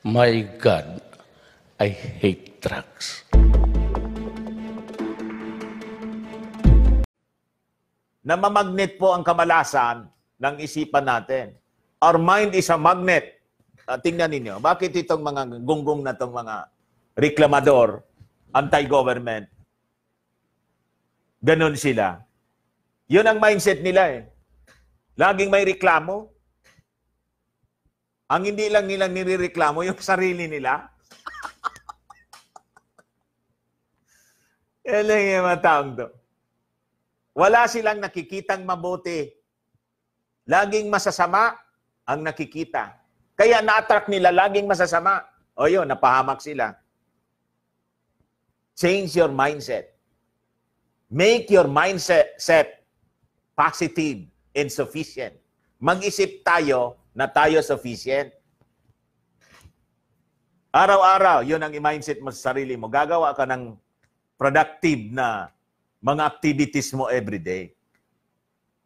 My God, I hate drugs. namamagnet po ang kamalasan ng isipan natin. Our mind is a magnet. Uh, tingnan ninyo, bakit itong mga gunggong na itong mga reklamador, anti-government, ganun sila. Yun ang mindset nila eh. Laging may reklamo. Ang hindi lang nilang nirereklamo, yung sarili nila. Yan lang yung mga to. Wala silang nakikitang mabuti. Laging masasama ang nakikita. Kaya na-attract nila laging masasama. O yun, napahamak sila. Change your mindset. Make your mindset set positive and sufficient. Mag-isip tayo na tayo sufficient. Araw-araw, yun ang mindset mo sa sarili mo. Gagawa ka ng productive na mga activities mo everyday.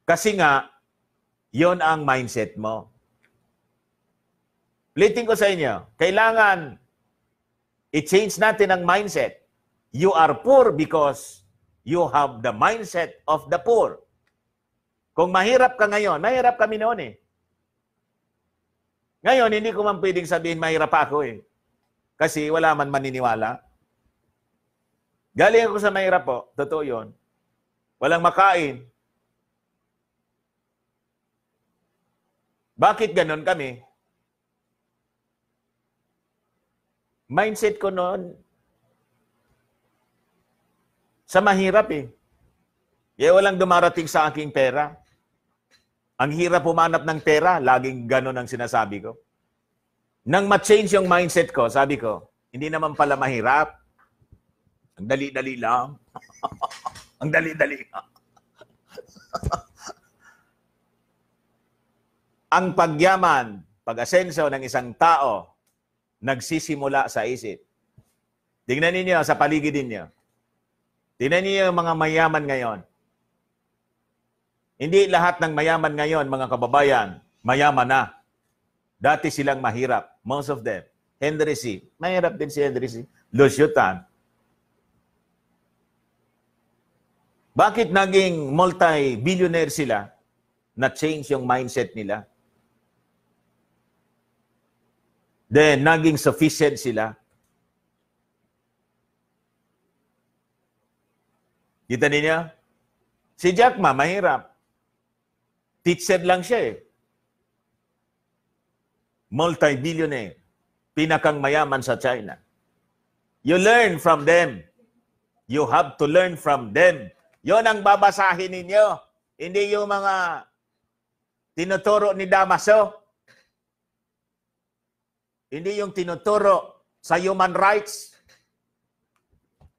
Kasi nga, yon ang mindset mo. Ulitin ko sa inyo, kailangan i-change natin ang mindset. You are poor because you have the mindset of the poor. Kung mahirap ka ngayon, mahirap kami noon eh. Ngayon, hindi ko man pwedeng sabihin mahirap ako eh. Kasi wala man maniniwala. Galing ako sa mahirap po. Totoo yun. Walang makain. Bakit ganon kami? Mindset ko noon, sa mahirap eh. Kaya walang dumarating sa aking pera. Ang hirap humanap ng pera, laging ganon ang sinasabi ko. Nang ma-change yung mindset ko, sabi ko, hindi naman pala mahirap. Ang dali-dali lang. ang dali-dali ang pagyaman, pag-asenso ng isang tao, nagsisimula sa isip. Tingnan ninyo sa paligid ninyo. Tingnan ninyo yung mga mayaman ngayon. Hindi lahat ng mayaman ngayon, mga kababayan, mayaman na. Dati silang mahirap. Most of them. Henry C. Mahirap din si Henry C. Lucio. Bakit naging multi-billionaire sila? Na-change yung mindset nila. Then, naging sufficient sila. Kita niya? Si Jack Ma, mahirap. Teacher lang siya eh. Multi-billionaire. Pinakang mayaman sa China. You learn from them. You have to learn from them. Yon ang babasahin ninyo. Hindi yung mga tinuturo ni Damaso. Hindi yung tinuturo sa human rights.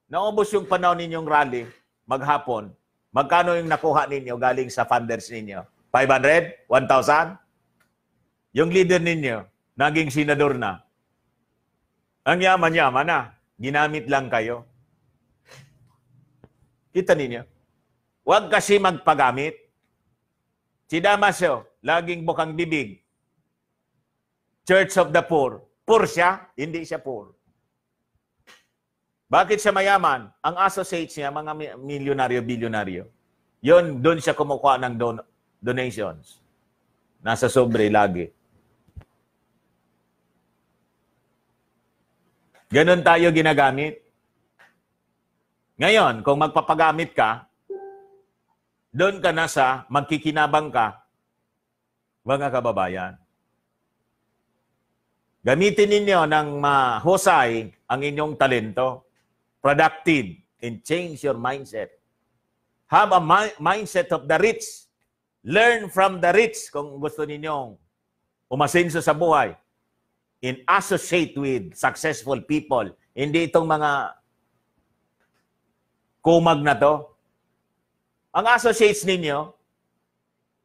Naubos yung panahon ninyong rally, maghapon. Magkano yung nakuha ninyo galing sa funders ninyo? 500? 1,000? Yung leader ninyo, naging senador na. Ang yaman-yaman na. Ginamit lang kayo. Kita ninyo? Huwag kasi magpagamit. Si Damaso, laging bukang bibig. Church of the Poor. Poor siya, hindi siya poor. Bakit siya mayaman? Ang associates niya, mga milyonaryo, bilyonaryo. Yun, doon siya kumukuha ng don- donations. Nasa sobre lagi. Ganon tayo ginagamit. Ngayon, kung magpapagamit ka, doon ka na sa magkikinabang ka, mga kababayan. Gamitin ninyo ng mahusay ang inyong talento, productive, and change your mindset. Have a mi- mindset of the rich. Learn from the rich kung gusto ninyong umasenso sa buhay. And associate with successful people. Hindi itong mga kumag na to. Ang associates ninyo,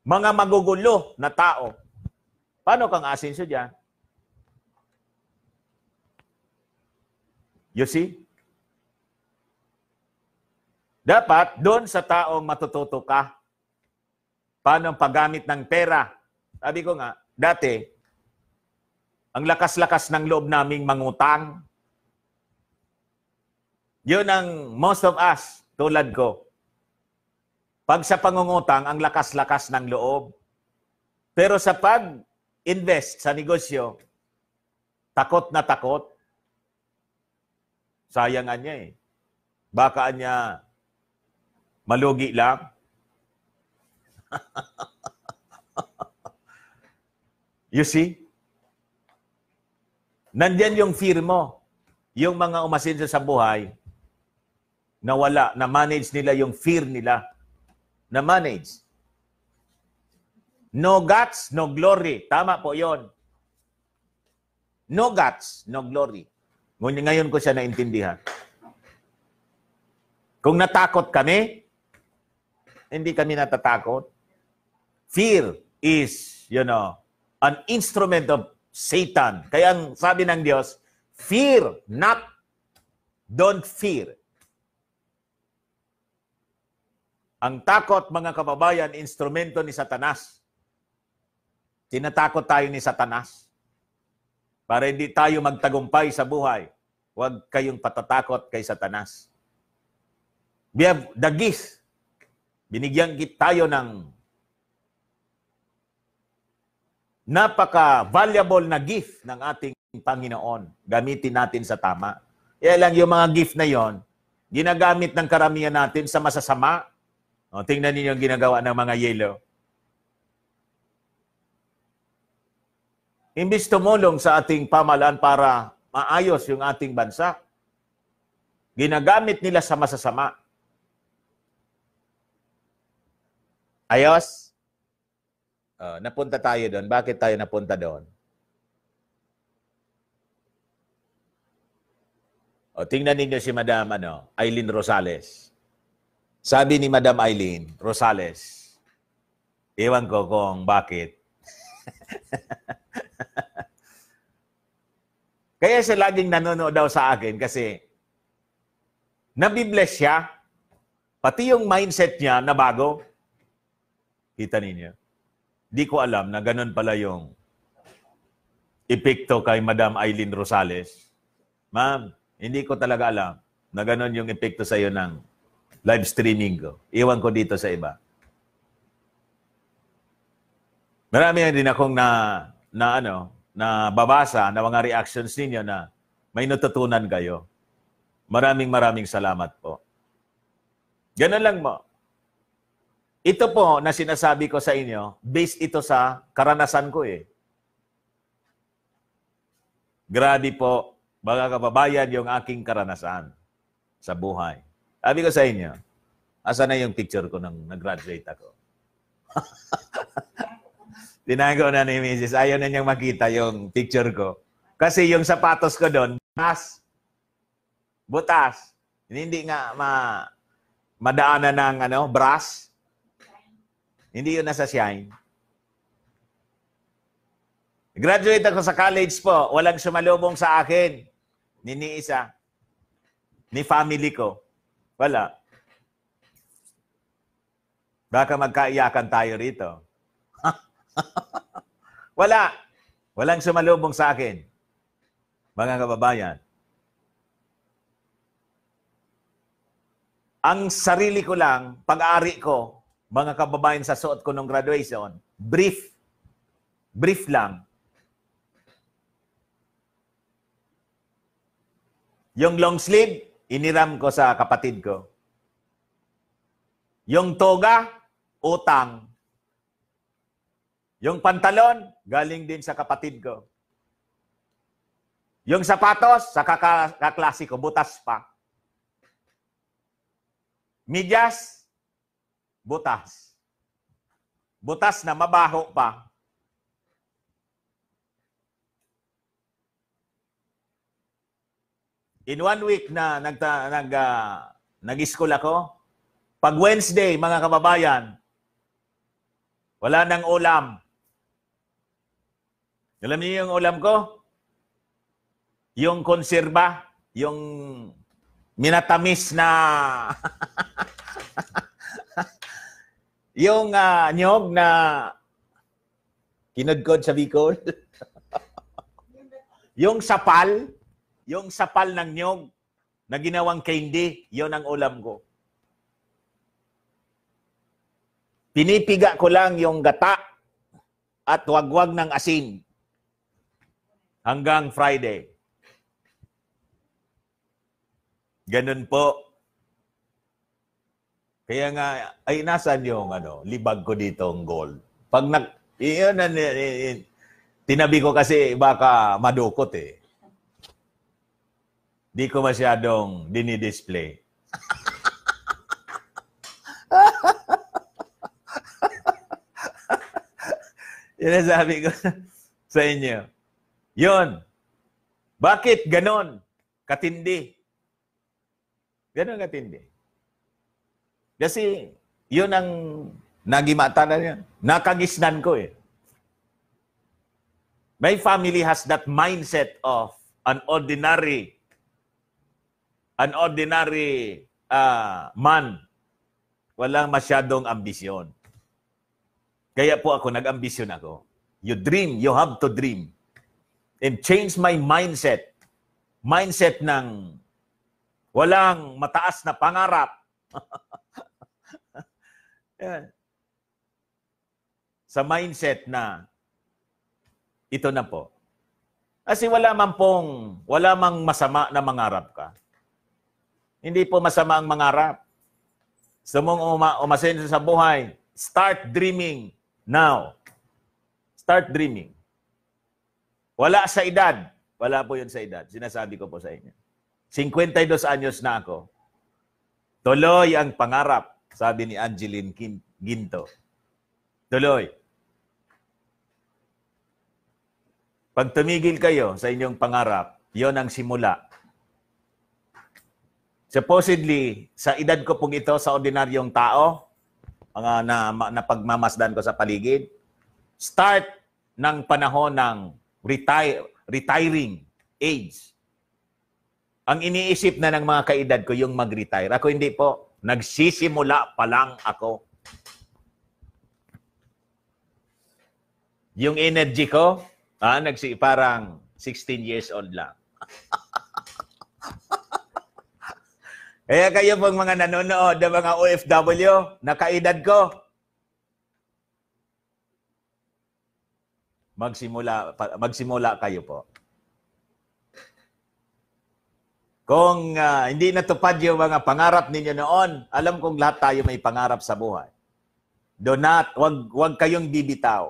mga magugulo na tao. Paano kang asenso dyan? You see? Dapat doon sa taong matututo ka. Paano ang paggamit ng pera? Sabi ko nga, dati, Ang lakas-lakas ng loob naming mangutang. Yun ang most of us, tulad ko. Pag sa pangungutang, ang lakas-lakas ng loob. Pero sa pag-invest sa negosyo, takot na takot. Sayang niya eh. Baka niya malugi lang. you see? Nandyan yung fear mo. Yung mga umasin sa buhay, na wala, na manage nila yung fear nila. Na manage. No guts, no glory. Tama po yon. No guts, no glory. Ngunit ngayon ko siya naintindihan. Kung natakot kami, hindi kami natatakot. Fear is, you know, an instrument of Satan. Kaya ang sabi ng Diyos, fear not, don't fear. Ang takot, mga kababayan, instrumento ni Satanas. Tinatakot tayo ni Satanas. Para hindi tayo magtagumpay sa buhay, huwag kayong patatakot kay Satanas. We have the gift. Binigyan tayo ng napaka-valuable na gift ng ating Panginoon. Gamitin natin sa tama. Kaya lang yung mga gift na yon, ginagamit ng karamihan natin sa masasama. O, tingnan ninyo yung ginagawa ng mga yelo. Imbis tumulong sa ating pamalaan para maayos yung ating bansa, ginagamit nila sa masasama. Ayos? Uh, napunta tayo doon. Bakit tayo napunta doon? O, tingnan ninyo si Madam ano, Eileen Rosales. Sabi ni Madam Eileen Rosales, ewan ko kung bakit. Kaya siya laging nanonood daw sa akin kasi nabibless siya. Pati yung mindset niya na bago. Kita ninyo? Di ko alam na ganun pala yung epekto kay Madam Eileen Rosales. Ma'am, hindi ko talaga alam na ganun yung epekto sa iyo ng live streaming ko. Iwan ko dito sa iba. Marami din akong na, na ano, na babasa na mga reactions ninyo na may natutunan kayo. Maraming maraming salamat po. Ganun lang mo. Ito po na sinasabi ko sa inyo, based ito sa karanasan ko eh. Grabe po, mga kababayan, yung aking karanasan sa buhay. Sabi ko sa inyo, asa na yung picture ko nung nag-graduate ako? Tinago na ni Mrs. Ayaw na niyang makita yung picture ko. Kasi yung sapatos ko doon, butas. Butas. Hindi nga ma madaanan ng ano, brass. Hindi yun nasa shine. Graduate ako sa college po. Walang sumalubong sa akin. Ni ni. Ni family ko. Wala. Baka magkaiyakan tayo rito. Wala. Walang sumalubong sa akin. Mga kababayan. Ang sarili ko lang, pag-ari ko, mga kababayan sa suot ko nung graduation, brief. Brief lang. Yung long sleeve, iniram ko sa kapatid ko. Yung toga, utang. Yung pantalon, galing din sa kapatid ko. Yung sapatos, sa kaklase ko, butas pa. Midyas, butas. Butas na mabaho pa. In one week na nag, nag, uh, nag-school ako, pag Wednesday, mga kababayan, wala nang ulam. Alam niyo yung ulam ko? Yung konserba, yung minatamis na yung uh, nyog na kinudkod sa Bicol. yung sapal, yung sapal ng nyog na ginawang candy, yon ang ulam ko. Pinipiga ko lang yung gata at wagwag ng asin hanggang Friday. Ganun po. Kaya nga, ay nasan yung ano, libag ko dito ang gold. Pag nag, yun, na- tinabi ko kasi baka madukot eh. Di ko masyadong dinidisplay. Yun sabi ko sa inyo. Yun. Bakit ganon? Katindi. Ganon katindi. Kasi yun ang nagimata na yan. Nakagisnan ko eh. My family has that mindset of an ordinary an ordinary ah, man. Walang masyadong ambisyon. Kaya po ako, nag-ambisyon ako. You dream, you have to dream. And change my mindset. Mindset ng walang mataas na pangarap. Yan. Sa mindset na ito na po. Kasi wala man pong, wala mang masama na mangarap ka. Hindi po masama ang mangarap. Gusto mong uma- umasenso sa buhay, start dreaming now. Start dreaming. Wala sa edad. Wala po yun sa edad. Sinasabi ko po sa inyo. 52 anyos na ako. Tuloy ang pangarap, sabi ni Angeline Ginto. Tuloy. Pag tumigil kayo sa inyong pangarap, yon ang simula. Supposedly, sa edad ko pong ito, sa ordinaryong tao, mga na, na pagmamasdan ko sa paligid, start ng panahon ng retire, retiring age. Ang iniisip na ng mga kaedad ko yung mag-retire. Ako hindi po. Nagsisimula pa lang ako. Yung energy ko, ah, nagsi, parang 16 years old lang. Kaya kayo pong mga nanonood ng mga OFW, nakaedad ko, magsimula, magsimula kayo po. Kung ah, hindi natupad yung mga pangarap ninyo noon, alam kong lahat tayo may pangarap sa buhay. Do not, wag, wag kayong bibitaw.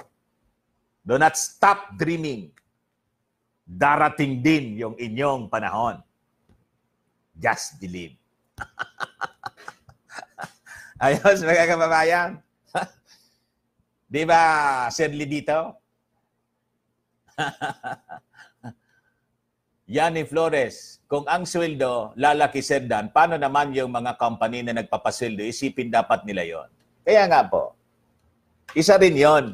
Do not stop dreaming. Darating din yung inyong panahon. Just believe. Ayos, mga kababayan. Di ba, Sir Lidito? Yanni Flores, kung ang sweldo lalaki Sir Dan, paano naman yung mga company na nagpapasweldo? Isipin dapat nila yon. Kaya nga po, isa rin yon.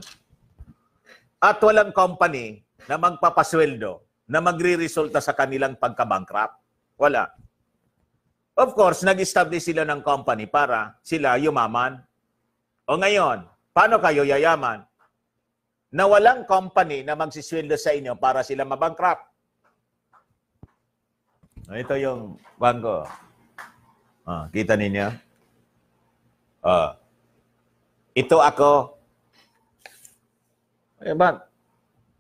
At walang company na magpapasweldo na magre-resulta sa kanilang pagkabankrupt. Wala. Of course, nag-establish sila ng company para sila yumaman. O ngayon, paano kayo yayaman? Na walang company na magsisweldo sa inyo para sila mabankrupt. Ito yung bangko. Ah, kita ninyo? Ah. Ito ako. Eh, ba?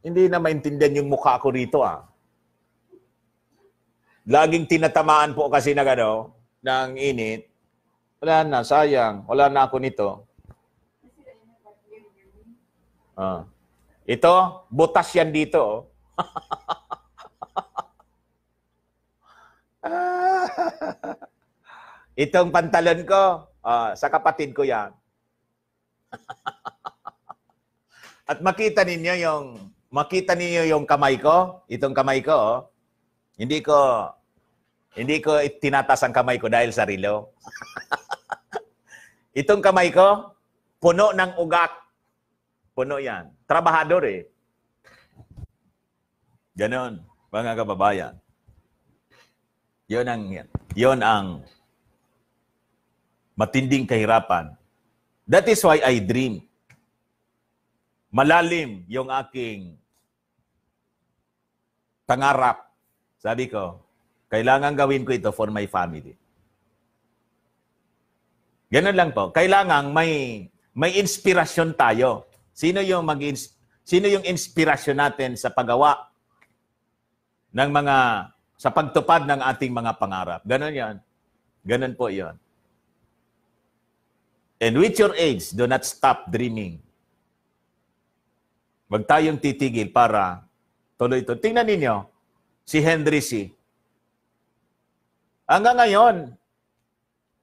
Hindi na maintindihan yung mukha ko rito ah. Laging tinatamaan po kasi na gano, ng init. Wala na, sayang. Wala na ako nito. Ah. Ito, butas yan dito. oh. Itong pantalon ko, ah, sa kapatid ko yan. At makita ninyo yung makita ninyo yung kamay ko, itong kamay ko, oh. hindi ko hindi ko tinatas ang kamay ko dahil sa rilo. itong kamay ko, puno ng ugat. Puno yan. Trabahador eh. Ganon, mga kababayan. Yon ang yon ang matinding kahirapan. That is why I dream. Malalim yung aking pangarap. Sabi ko, kailangan gawin ko ito for my family. Ganun lang po. Kailangan may may inspirasyon tayo. Sino yung mag sino yung inspirasyon natin sa paggawa ng mga sa pagtupad ng ating mga pangarap. Ganun 'yan. Ganun po 'yon. And with your age, do not stop dreaming. Huwag tayong titigil para tuloy ito. Tingnan ninyo, si Henry C. Hanggang ngayon,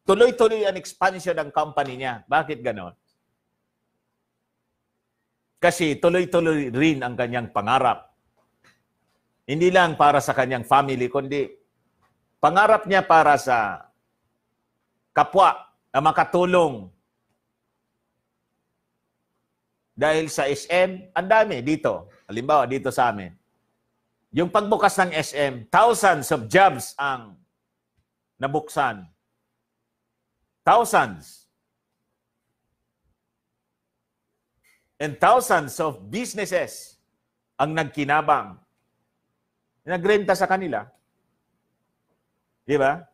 tuloy-tuloy ang expansion ng company niya. Bakit ganon? Kasi tuloy-tuloy rin ang kanyang pangarap. Hindi lang para sa kanyang family, kundi pangarap niya para sa kapwa na makatulong dahil sa SM, ang dami dito. Halimbawa, dito sa amin. Yung pagbukas ng SM, thousands of jobs ang nabuksan. Thousands. And thousands of businesses ang nagkinabang. Nagrenta sa kanila. Di ba?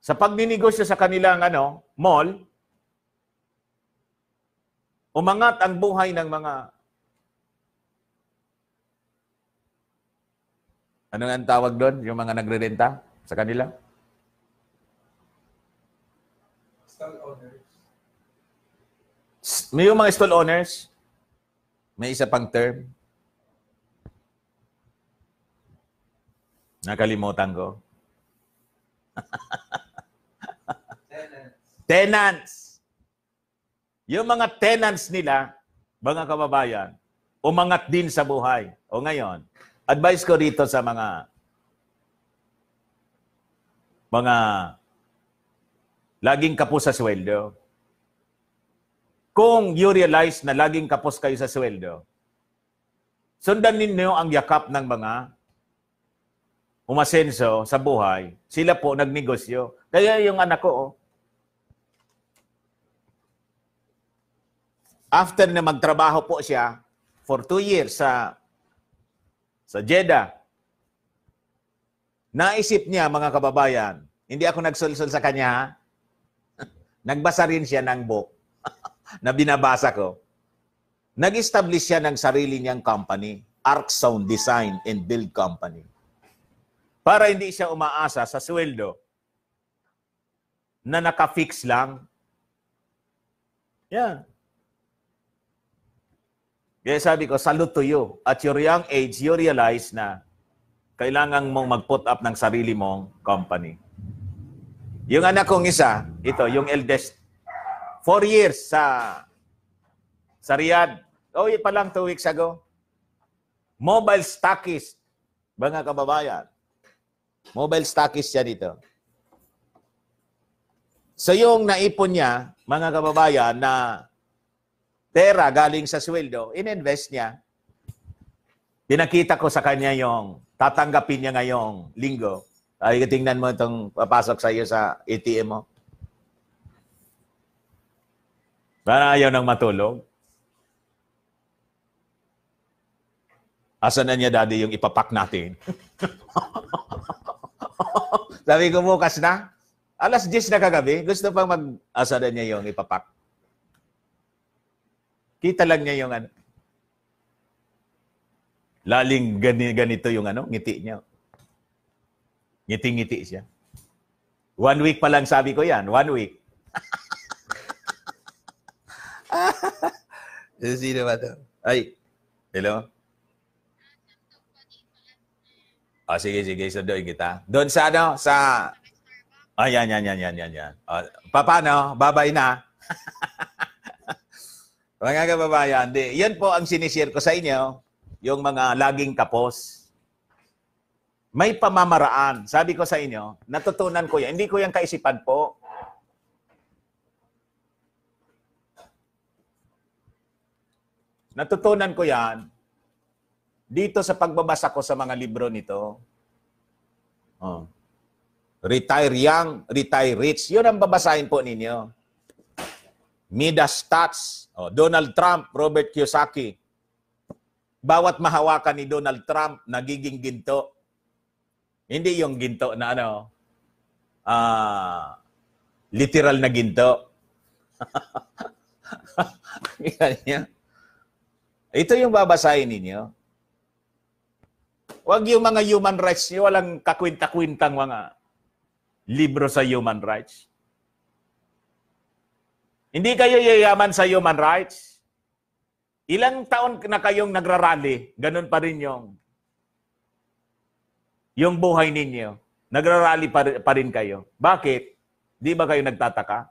Sa pagninegosyo sa kanilang ano, mall, Umangat ang buhay ng mga Ano nga ang tawag doon? Yung mga nagre-renta sa kanila? Stall owners. May yung mga stall owners. May isa pang term. Nakalimutan ko. Tenants. Tenants. Yung mga tenants nila, mga kababayan, umangat din sa buhay. O ngayon, advice ko rito sa mga mga laging kapos sa sweldo. Kung you realize na laging kapos kayo sa sweldo, sundan ninyo ang yakap ng mga umasenso sa buhay. Sila po nagnegosyo. Kaya yung anak ko, oh, after na magtrabaho po siya for two years sa sa Jeddah, naisip niya mga kababayan, hindi ako nagsulsul sa kanya, nagbasa rin siya ng book na binabasa ko. Nag-establish siya ng sarili niyang company, Arc Sound Design and Build Company. Para hindi siya umaasa sa sweldo na naka-fix lang. Yan. Kaya sabi ko, salute to you. At your young age, you realize na kailangan mong mag-put up ng sarili mong company. Yung anak kong isa, ito, yung eldest, four years sa sa Riyadh. Oh, pa lang two weeks ago. Mobile stockist. Mga kababayan. Mobile stockist siya dito. So yung naipon niya, mga kababayan, na pera galing sa sweldo, ininvest niya. Pinakita ko sa kanya yung tatanggapin niya ngayong linggo. Ay, tingnan mo itong papasok sa iyo sa ATM mo. Para ayaw nang matulog. Asa na niya, daddy, yung ipapak natin? Sabi ko, bukas na. Alas 10 na kagabi, gusto pang mag-asa na niya yung ipapak. Kita lang niya yung ano. Laling gani, ganito yung ano, ngiti niya. Ngiti-ngiti siya. One week pa lang sabi ko yan. One week. Sino ba to? Ay, hello? Ah, sige, sige. Sunduin kita. Doon sa ano? Sa... Ah, yan, yan, yan, yan, yan, yan. Pa- paano? Babay na. Mga kababayan, di, yan po ang sinishare ko sa inyo, yung mga laging kapos. May pamamaraan. Sabi ko sa inyo, natutunan ko yan. Hindi ko yan kaisipan po. Natutunan ko yan dito sa pagbabasa ko sa mga libro nito. Oh. Retire young, retire rich. Yun ang babasahin po ninyo. Midas Stats, oh, Donald Trump, Robert Kiyosaki. bawat mahawakan ni Donald Trump nagiging ginto. Hindi yung ginto na ano, ah, literal na ginto. Ito yung babasahin ninyo. Huwag yung mga human rights niyo, walang kakwinta-kwintang mga libro sa human rights. Hindi kayo yayaman sa human rights. Ilang taon na kayong nagrarally, ganun pa rin yung yung buhay ninyo. Nagrarally pa, pa rin kayo. Bakit? Di ba kayo nagtataka?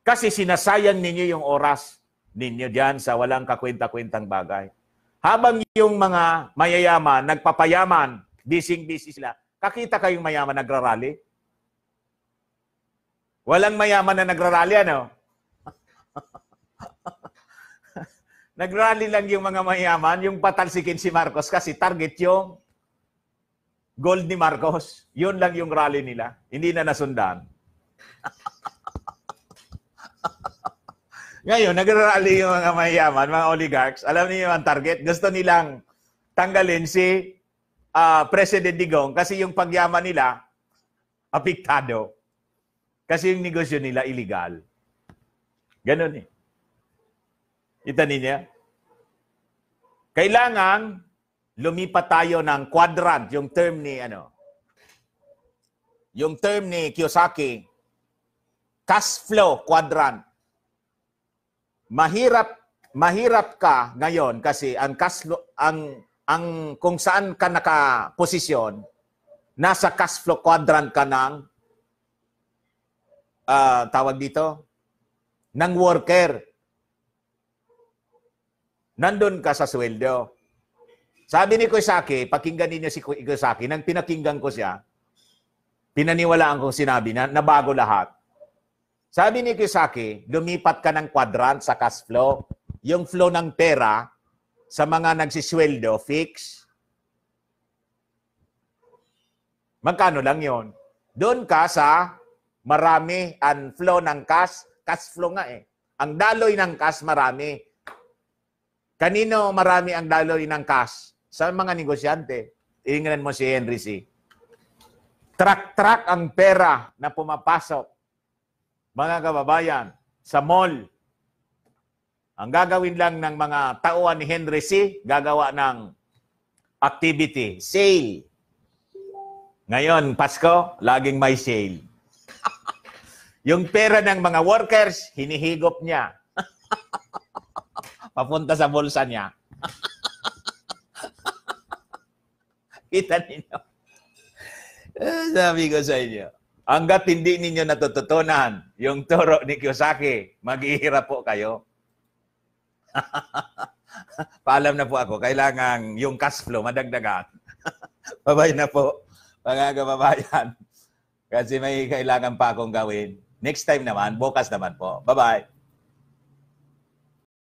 Kasi sinasayang ninyo yung oras ninyo diyan sa walang kakwenta-kwentang bagay. Habang yung mga mayayaman, nagpapayaman, busy-busy sila, kakita kayong mayaman nagrarally? Walang mayaman na nagrarally, ano? nagrally lang yung mga mayaman, yung patalsikin si Marcos kasi target yung gold ni Marcos. Yun lang yung rally nila. Hindi na nasundan. Ngayon, nagrarally yung mga mayaman, mga oligarchs. Alam niyo ang target? Gusto nilang tanggalin si ah, President Digong kasi yung pagyaman nila, apiktado. Kasi yung negosyo nila illegal. Ganon eh. Kita niya? Kailangan lumipat tayo ng quadrant, yung term ni ano, yung term ni Kiyosaki, cash flow quadrant. Mahirap mahirap ka ngayon kasi ang cash ang ang kung saan ka nakaposisyon, nasa cash flow quadrant ka ng ah, tawag dito ng worker. Nandun ka sa sweldo. Sabi ni Kiyosaki, pakinggan ninyo si Kiyosaki, nang pinakinggan ko siya, pinaniwalaan kong sinabi na, na bago lahat. Sabi ni Kiyosaki, lumipat ka ng quadrant sa cash flow. Yung flow ng pera sa mga nagsisweldo, fix. Magkano lang yon? Doon ka sa marami ang flow ng cash, cash flow nga eh. Ang daloy ng cash marami. Kanino marami ang daloy ng cash? Sa mga negosyante. Tingnan mo si Henry C. Truck-truck ang pera na pumapasok. Mga kababayan, sa mall. Ang gagawin lang ng mga tauhan ni Henry C, gagawa ng activity, sale. Ngayon, Pasko, laging may sale. Yung pera ng mga workers, hinihigop niya. Papunta sa bulsa niya. Kita ninyo. Eh, Sabi ko sa inyo, hanggat hindi ninyo natututunan yung turo ni Kiyosaki, maghihirap po kayo. Paalam na po ako, kailangan yung cash flow madagdagan. Babay na po, mga kababayan. Kasi may kailangan pa akong gawin. Next time naman, bukas naman po. Bye-bye.